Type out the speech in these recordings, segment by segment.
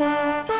Bye.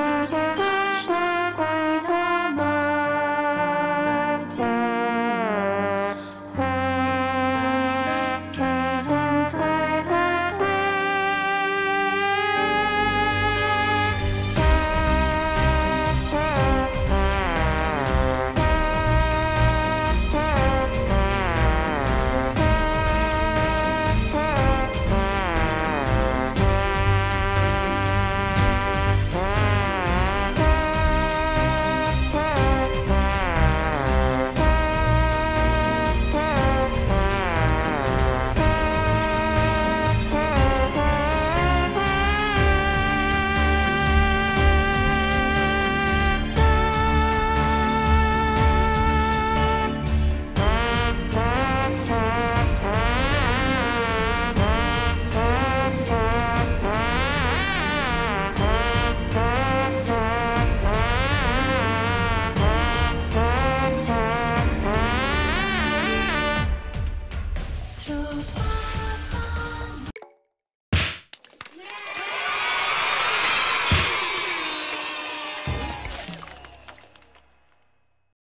Thank you.